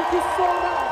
que Confissora!